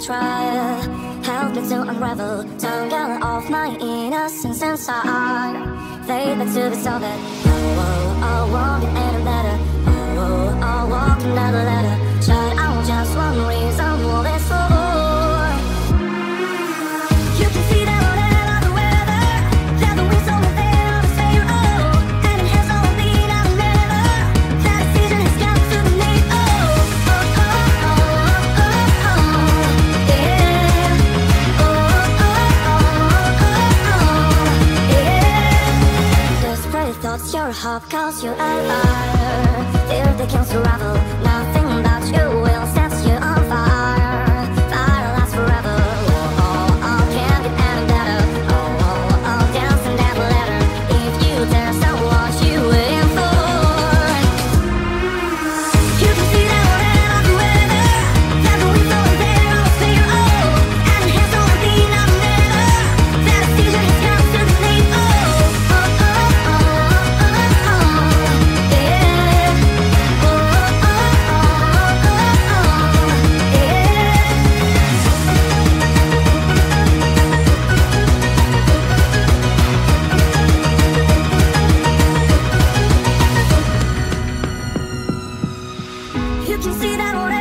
trial. Help me to unravel. Tangle off my innocence and sorrow Faith that to be solved Oh, oh, oh, won't get any better Oh, oh, oh hope cause you are Fear begins to unravel, nothing about you. can see that